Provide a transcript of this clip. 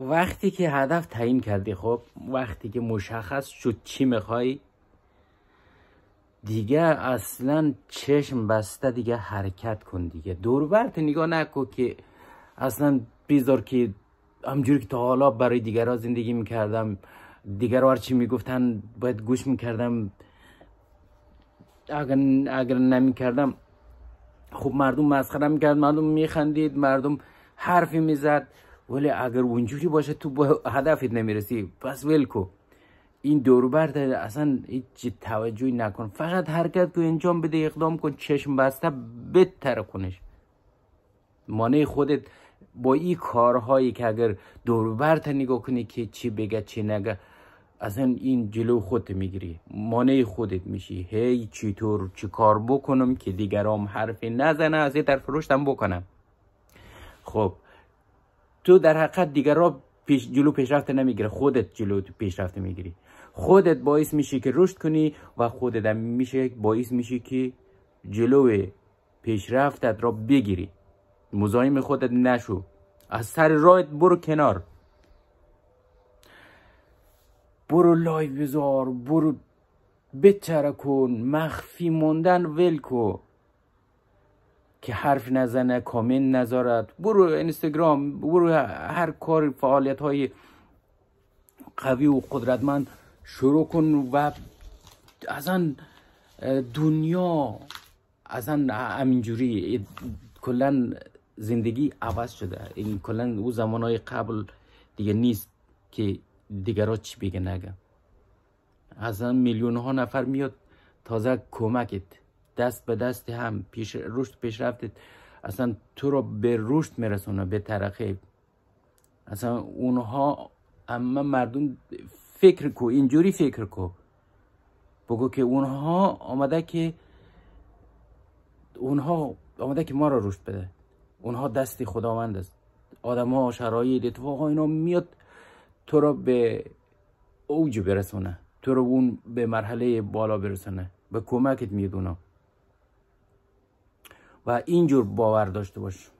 وقتی که هدف تعیین کردی خب وقتی که مشخص شد چی می‌خوای دیگه اصلا چشم بسته دیگه حرکت کن دیگه. دور برت نگاه نکن که اصلا بیزار که همجوری که تا حالا برای دیگرها زندگی می‌کردم دیگر هر چی می‌گفتن باید گوش می‌کردم. اگر, اگر نمی‌کردم خب مردم مسخره می‌کرد مردم میخندید مردم حرفی می‌زد. ولی اگر اونجوری باشه تو به هدفت نمی‌رسی. پس ول کو این دوربر اصلا هیچ توجهی نکن. فقط حرکت تو انجام بده اقدام کن چشم بسته بهتر کنش. مانع خودت با این کارهایی که اگر دوربرت نگاه کنی که چی بگه چی نگه اصلا این جلو خودت می‌گیری. مانع خودت میشی. هی چطور چی کار بکنم که دیگرام حرفی نزنه از این طرف رشدم بکنم. خب تو در حقیقت دیگرها پیش جلو پیشرفت نمی‌گیره خودت جلو پیشرفت می‌گیری. خودت باعث میشی که رشد کنی و خودت هم میشه باعث میشی که جلو پیشرفتت را بگیری. مزاحم خودت نشو. از سر راهت برو کنار. برو live بذار. برو بچره کن. مخفی موندن ول کو که حرف نزنه کامنت نذارد. برو اینستاگرام برو هر کار فعالیت های قوی و قدرتمند شروع کن و اصلا دنیا اصلا همینجوری کلا زندگی عوض شده. این کلا او زمانهای قبل دیگه نیست که دیگرها چی بگه نگه اصلا میلیون ها نفر میاد تازه کمکت. دست به دست هم پیش رشد پیشرفتت اصلا تو رو به رشد میرسونه به ترقی اصلا اونها اما مردم فکر کو اینجوری فکر کو. بگو که اونها آمده که اونها آمده که ما را رشد بده. اونها دستی خداوند است. آدم ها شرایط اتفاق اینا میاد تو را به اوج برسونه. تو رو اون به مرحله بالا برسونه. به کمکت می‌دونه و اینجور باور داشته باش